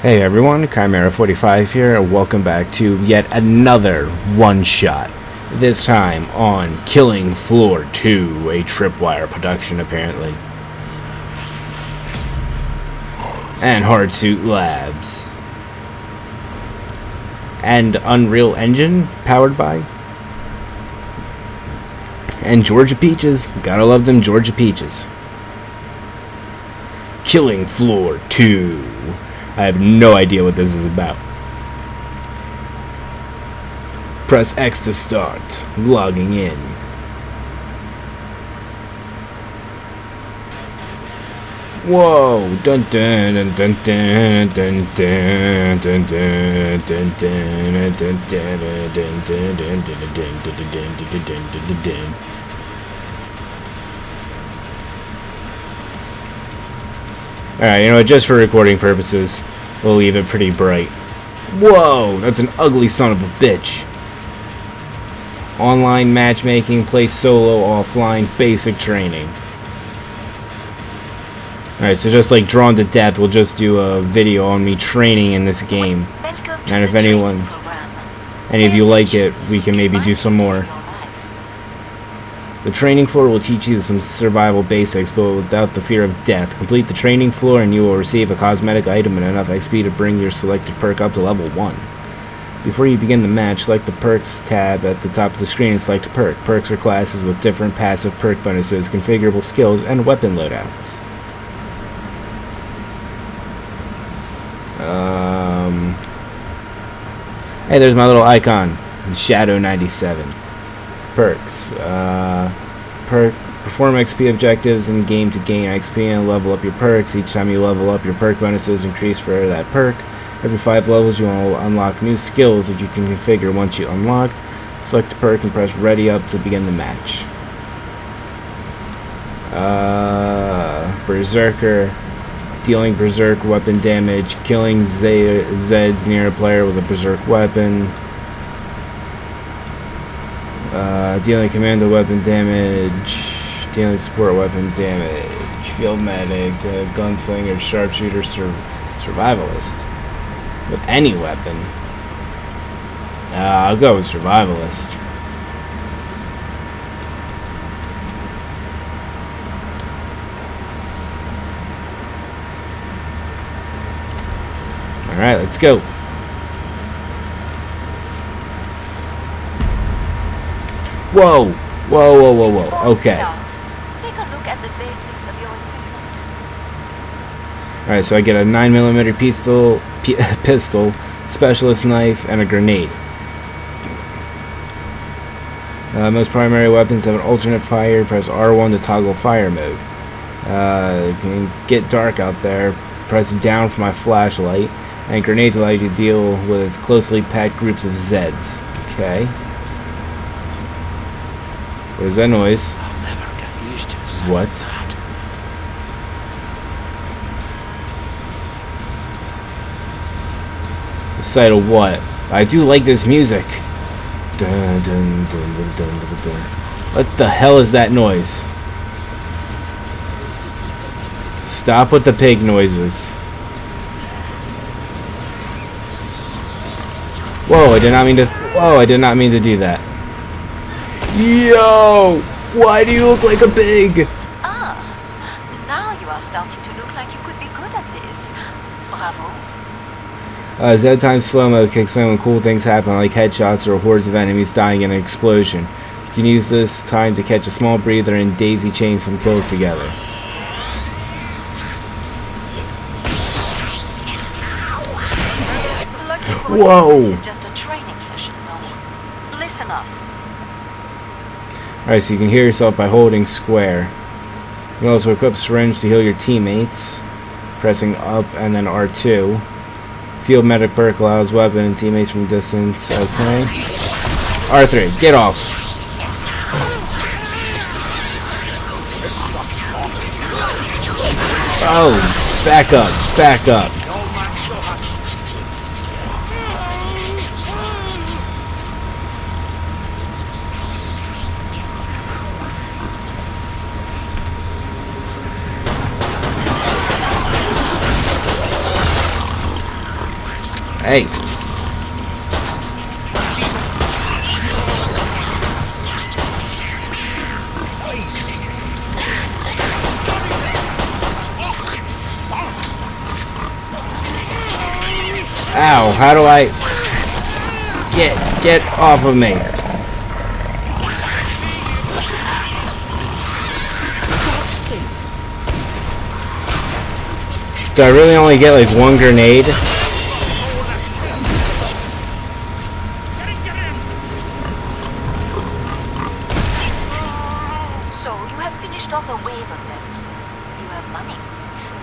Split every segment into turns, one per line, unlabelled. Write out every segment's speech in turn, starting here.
Hey everyone, Chymera45 here, and welcome back to yet another one-shot. This time on Killing Floor 2, a Tripwire production apparently. And Hardsuit Labs. And Unreal Engine, powered by. And Georgia Peaches, gotta love them Georgia Peaches. Killing Floor 2. I have no idea what this is about. Press X to start. Logging in. Whoa! Dun dun dun dun dun dun dun dun dun dun dun dun dun dun Alright, you know just for recording purposes, we'll leave it pretty bright. Whoa, that's an ugly son of a bitch. Online matchmaking, play solo, offline, basic training. Alright, so just like Drawn to Death, we'll just do a video on me training in this game. And if anyone, any of you like it, we can maybe do some more. The training floor will teach you some survival basics, but without the fear of death. Complete the training floor and you will receive a cosmetic item and enough XP to bring your selected perk up to level 1. Before you begin the match, select the Perks tab at the top of the screen and select a perk. Perks are classes with different passive perk bonuses, configurable skills, and weapon loadouts. Um, hey, there's my little icon, Shadow 97 perks. Uh, perform XP objectives in game to gain XP and level up your perks. Each time you level up, your perk bonuses increase for that perk. Every five levels, you will unlock new skills that you can configure once you unlocked. Select a perk and press ready up to begin the match. Uh, Berserker. Dealing Berserk weapon damage. Killing Z Zeds near a player with a Berserk weapon. Dealing commando weapon damage, dealing support weapon damage, field medic, uh, gunslinger, sharpshooter, sur survivalist. With any weapon. Uh, I'll go with survivalist. Alright, let's go. Whoa! Whoa, whoa, whoa, whoa. Okay.
Take a look at the basics of your equipment.
Alright, so I get a 9mm pistol, pistol, specialist knife, and a grenade. Uh, most primary weapons have an alternate fire. Press R1 to toggle fire mode. Uh, can get dark out there. Press down for my flashlight. And grenades allow you to deal with closely packed groups of Zeds. Okay. What is that noise?
I'll never get used to sound
What? The sight of what? I do like this music. Dun, dun, dun. What the hell is that noise? Stop with the pig noises. Whoa, I did not mean to. Whoa, I did not mean to do that. Yo! Why do you look like a pig?
Ah, now you are starting to look like you could be good at this. Bravo.
Uh, Z time slow mo kicks in when cool things happen, like headshots or hordes of enemies dying in an explosion. You can use this time to catch a small breather and daisy chain some kills together. Whoa.
you, this is just a training session, no. Listen up.
Alright, so you can heal yourself by holding square. You can also equip syringe to heal your teammates, pressing up and then R2. Field medic perk allows weapon and teammates from distance. Okay. R3, get off. Oh, back up, back up. Hey. Ow, how do I get get off of me? Do I really only get like one grenade?
So you have finished off a wave of them. You have money.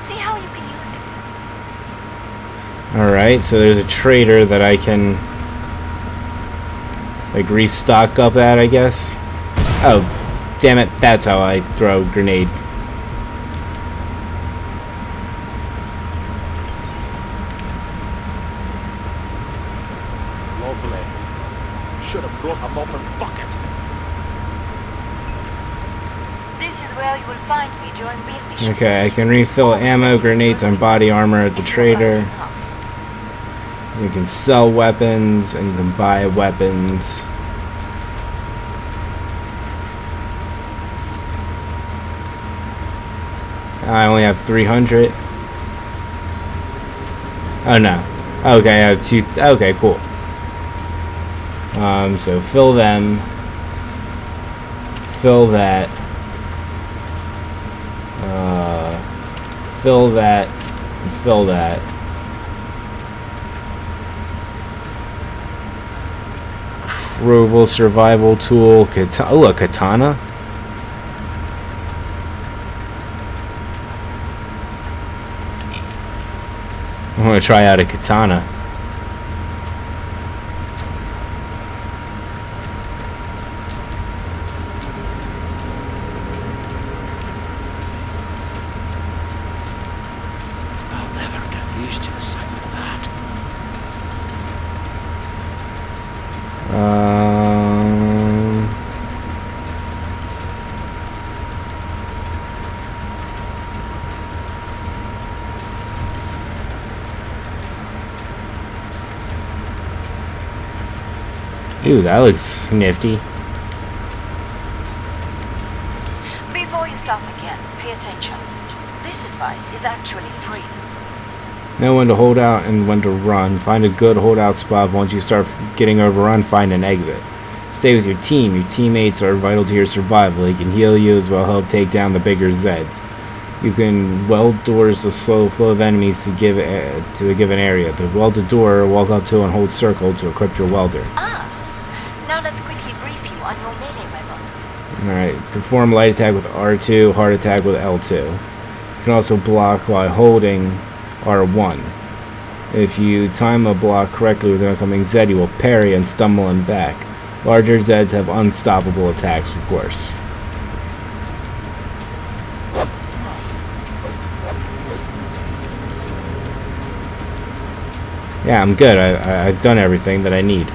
See how you can use it.
Alright, so there's a trader that I can like restock up at, I guess. Oh, damn it, that's how I throw grenade.
Lovely. Should have brought a mop and bucket.
This is where you will find me during real missions.
Okay, I can refill ammo, grenades, and body armor at the trader. You can sell weapons, and you can buy weapons. I only have 300. Oh no. Okay, I have two. Okay, cool. Um, so fill them. Fill that. Fill that. and Fill that. Roval survival tool. Oh, a katana. I'm gonna try out a katana.
I'll never get used to the sight of that.
Um, Ooh, that looks nifty.
Before you start again, pay attention. This advice is actually free.
Know when to hold out and when to run. Find a good holdout spot. Once you start getting overrun, find an exit. Stay with your team. Your teammates are vital to your survival. They can heal you as well help take down the bigger Zeds. You can weld doors to slow flow of enemies to give uh, to a given area. To weld a door, walk up to and hold circle to equip your welder.
Ah, now let's quickly brief you on your melee weapons.
Alright, perform light attack with R2, hard attack with L2. You can also block while holding R1. If you time a block correctly with an incoming Zed, you will parry and stumble him back. Larger Zeds have unstoppable attacks, of course. Yeah, I'm good. I, I, I've done everything that I need.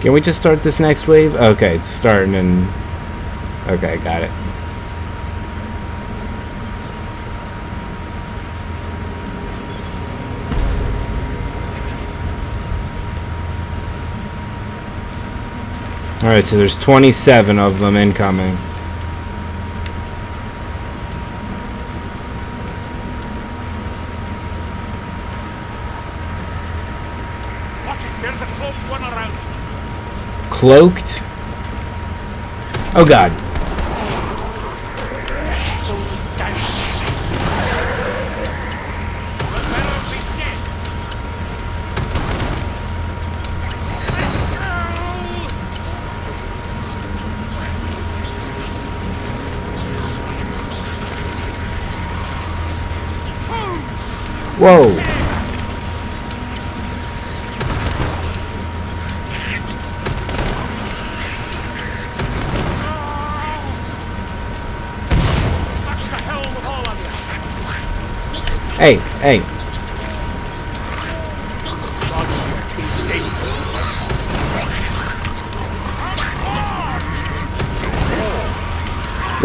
Can we just start this next wave? Okay, it's starting and... Okay, got it. Alright, so there's 27 of them incoming.
Watch it, there's a cloaked one around.
Cloaked? Oh god. Whoa.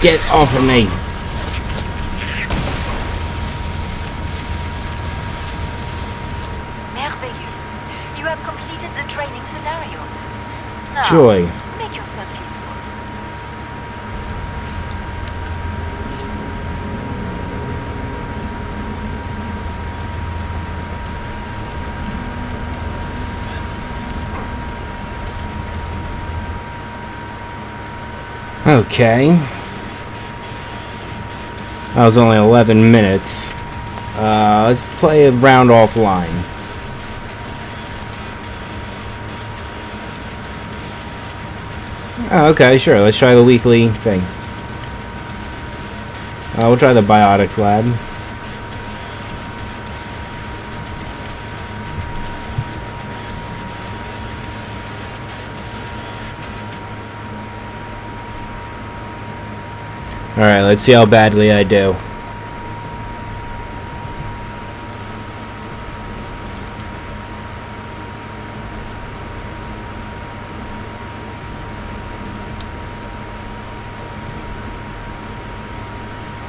Get off of me!
Merveilleux. You have completed the training scenario. Now,
Joy.
make yourself useful.
Okay. That was only 11 minutes. Uh, let's play a round offline. Oh, okay, sure. Let's try the weekly thing. Uh, we'll try the biotics lab. Alright, let's see how badly I do.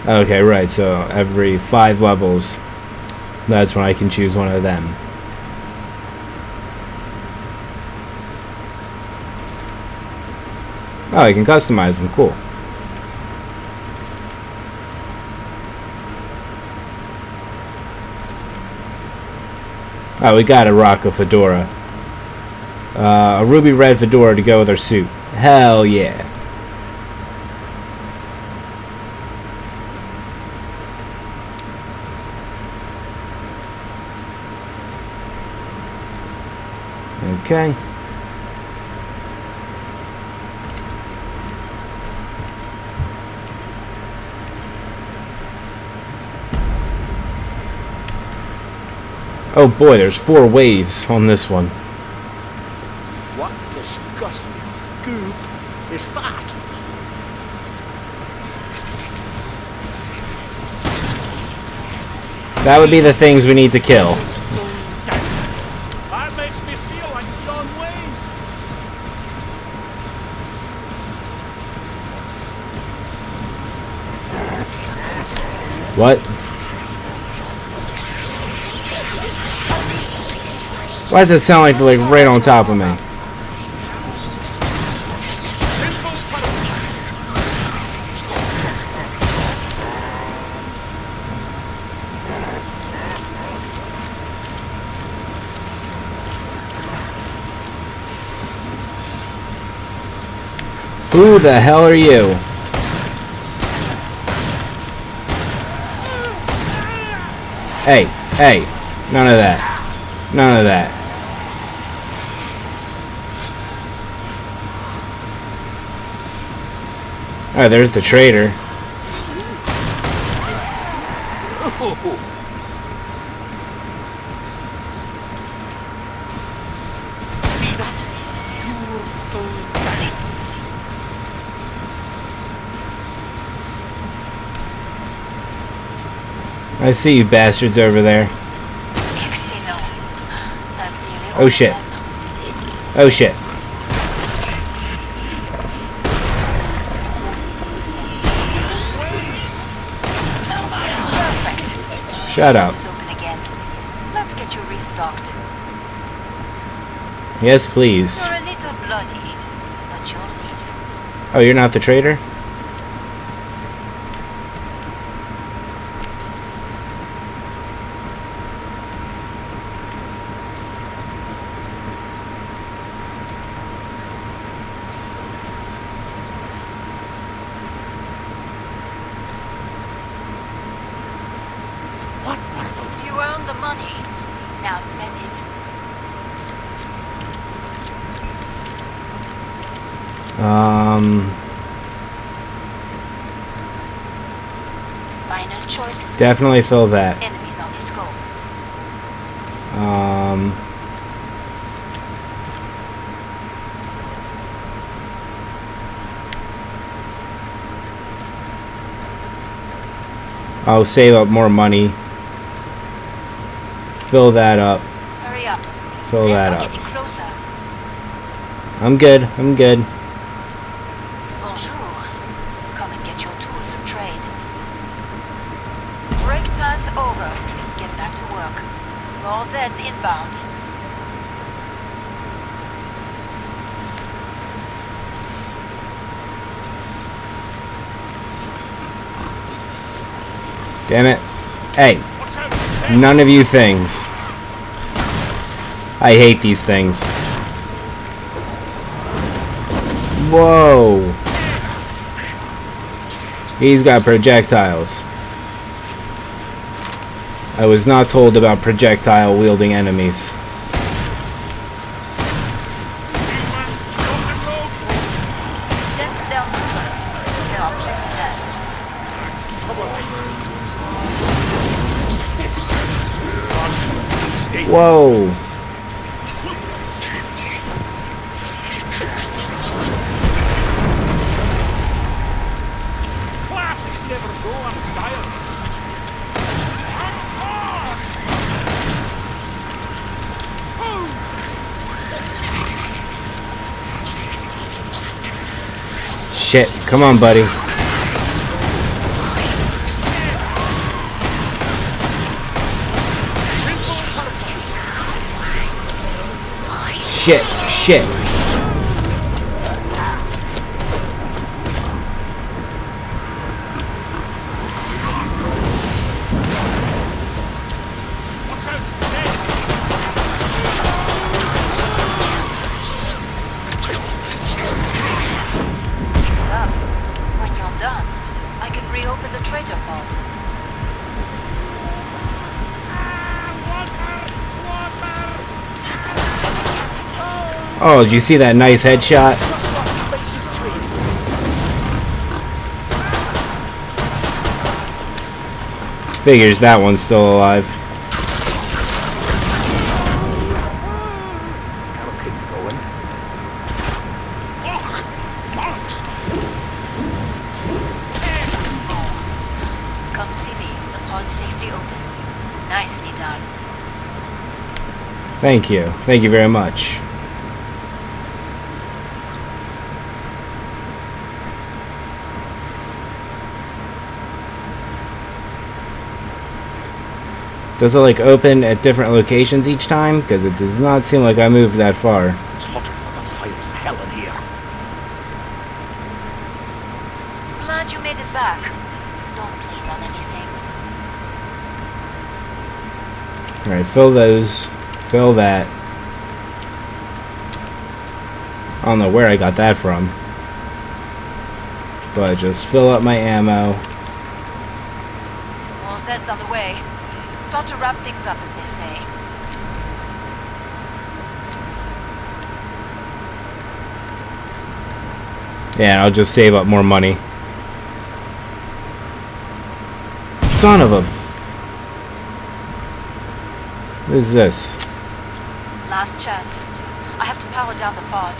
Okay, right, so every five levels, that's when I can choose one of them. Oh, I can customize them, cool. Oh, we gotta rock a fedora. Uh, a ruby red fedora to go with our suit. Hell yeah. Okay. Oh boy, there's four waves on this one.
What disgusting goop is that?
That would be the things we need to kill. Why does it sound like they're like right on top of me? Who the hell are you? Hey, hey, none of that. None of that. Oh, there's the trader.
See that? Pure gold dust.
I see you bastards over there.
Nearly
Oh, shit. Oh shit. Shut up.
It's open again. Let's get you restocked.
Yes, please.
You're bloody, but you'll.
Oh, you're not the trader?
get it.
Um,
Final choices.
Definitely fill that.
Enemies on the scope.
Um, I'll save up more money. Fill that up.
Hurry up.
Fill that up. I'm good. I'm good.
Bonjour. Come and get your tools of trade. Break time's over. Work. More Zeds inbound.
Damn it. Hey, none of you things. I hate these things. Whoa. He's got projectiles. I was not told about projectile wielding enemies. Shit. Come on, buddy. Shit. Shit. Oh, did you see that nice headshot? Figures that one's still alive.
Come see me. The pod's safely open. Nicely done.
Thank you. Thank you very much. Does it like open at different locations each time? Because it does not seem like I moved that far.
It's hotter than the fire as hell in here.
Glad you made it back. Don't bleed on anything.
Alright, fill those. Fill that. I don't know where I got that from. But just fill up my ammo.
More Zeds on the way. Start to wrap things up, as they say.
Yeah, I'll just save up more money. Son of a... What is this?
Last chance. I have to power down the pod.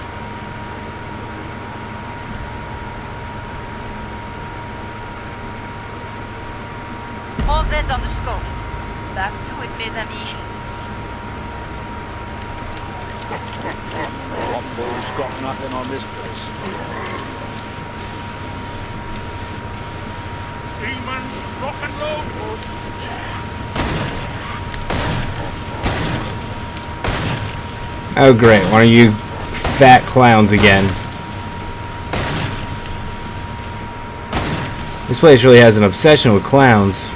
More Zeds on the scope. Back to it, mes amis.
Rambo's got nothing on this place. Demons, rock and roll!
Oh great, one of you fat clowns again. This place really has an obsession with clowns.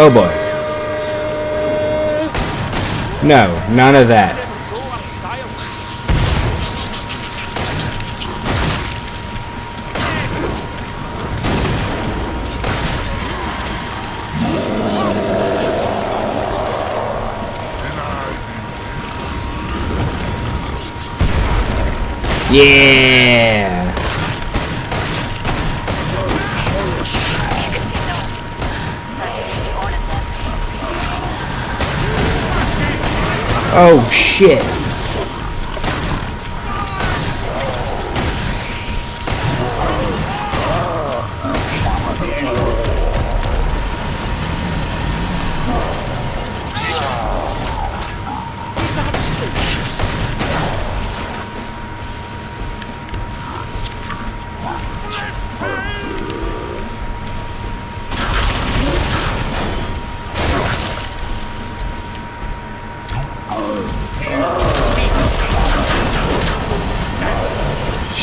Oh boy. No, none of that. Yeah. Oh shit.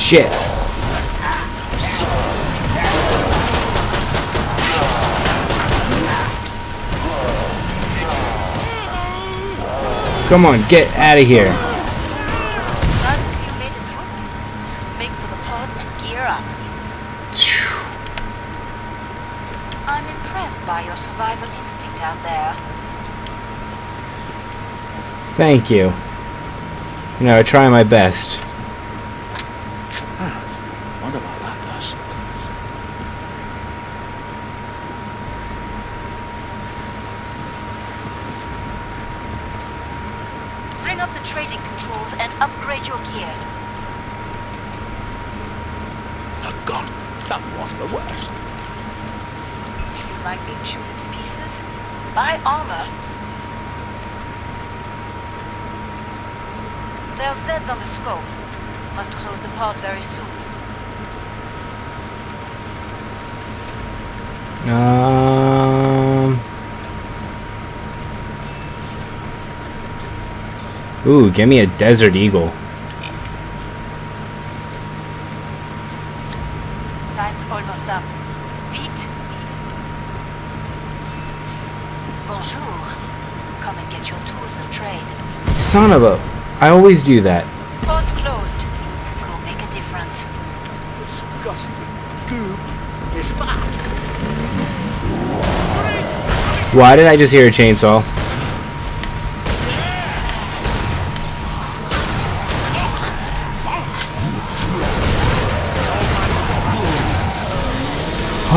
Shit. Come on, get out of here.
Glad to see you made it. Make for the pod and gear up. I'm impressed by your survival instinct out there.
Thank you. You know, I try my best.
Wonder what that does.
Bring up the trading controls and upgrade your gear.
A gun. That was the worst.
You like being chewed into pieces? Buy armor. There are Zeds on the scope. Must close the pod very soon.
Um. Ooh, give me a Desert Eagle.
Time's almost up. Vite. Bonjour. Come and get your tools of trade.
Son of a. I always do that.
Pod closed. Go make a difference.
Disgusting. Goop. Is that?
Why did I just hear a chainsaw?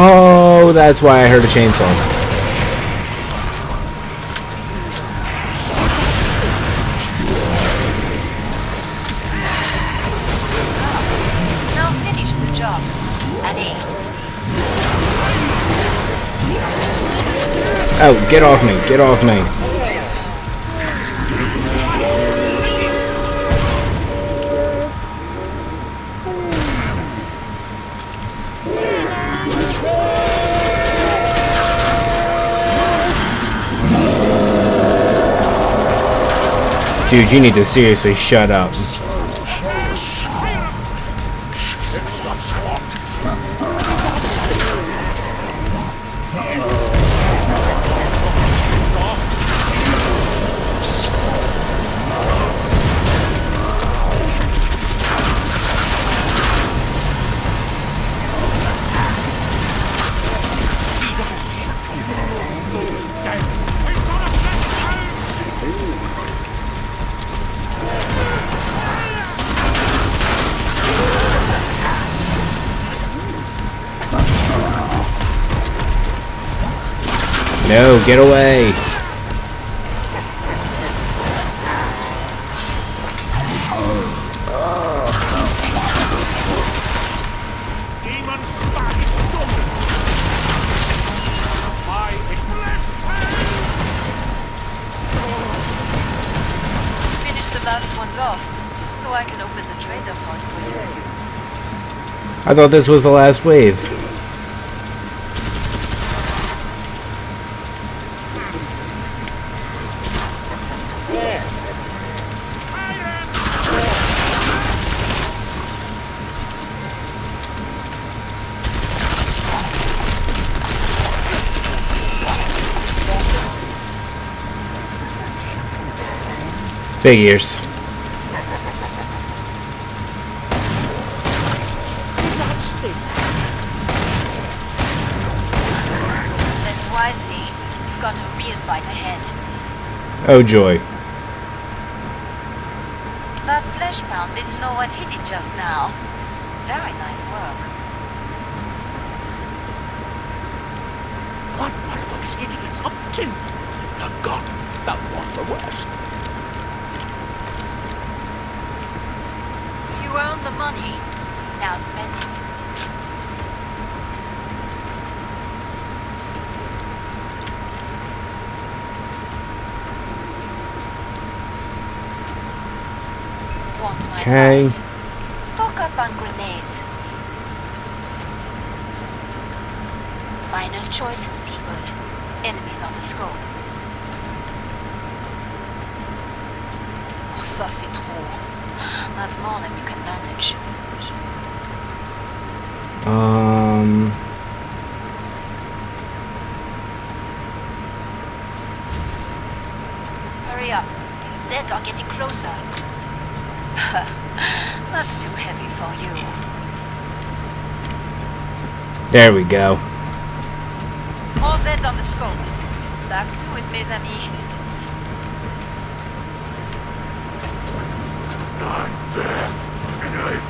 Oh, that's why I heard a chainsaw.
Now finish the job. Allez.
Oh, get off me, get off me. Dude, you need to seriously shut up.
Pod for you.
I thought this was the last wave.
Ahead.
Oh joy.
That flesh pound didn't know what hit it just now. Very nice work.
What were those idiots up to? The God, that want the worst.
You earned the money. Now spend it. Want my
Okay.
Stock up on grenades. Final choices, people. Enemies on the scope. Oh, ça c'est trop. That's more than you can manage.
Um.
Hurry up. Zed are getting closer. That's too heavy for you.
There we go.
More Zeds on the scope. Back to it, mes amis.
And I've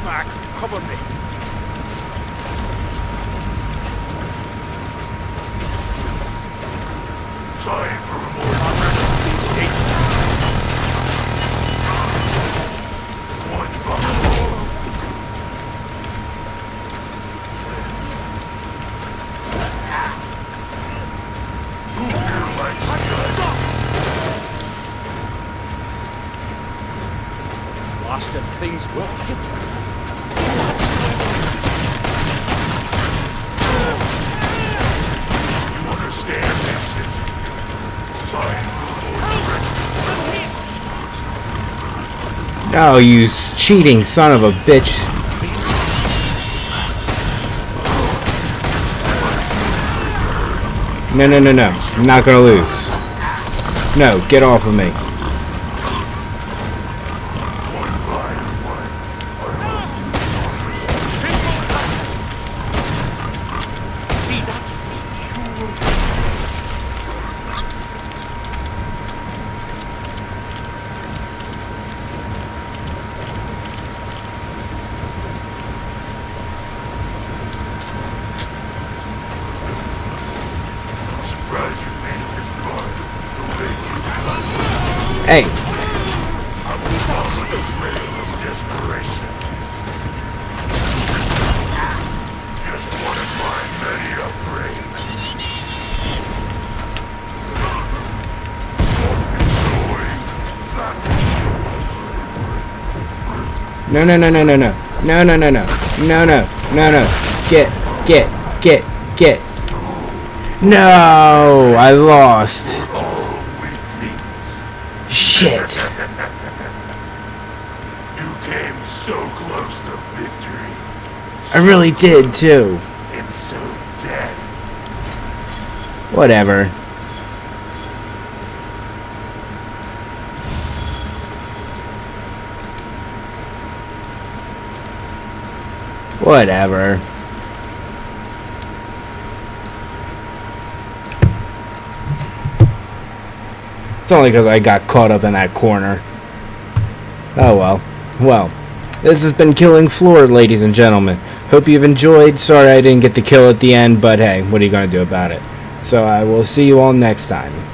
Numac, cover me.
Oh, you cheating son of a bitch. No, no, no, no. I'm not gonna lose. No, get off of me. No, no, no, no, no, no. No, no, no, no. No, no, no, no. Get, get, get, get. No! I lost. Shit.
you came so close to victory.
I really did, too. Whatever. Whatever. It's only because I got caught up in that corner. Oh well. Well, this has been Killing Floor, ladies and gentlemen. Hope you've enjoyed. Sorry I didn't get the kill at the end, but hey, what are you going to do about it? So I will see you all next time.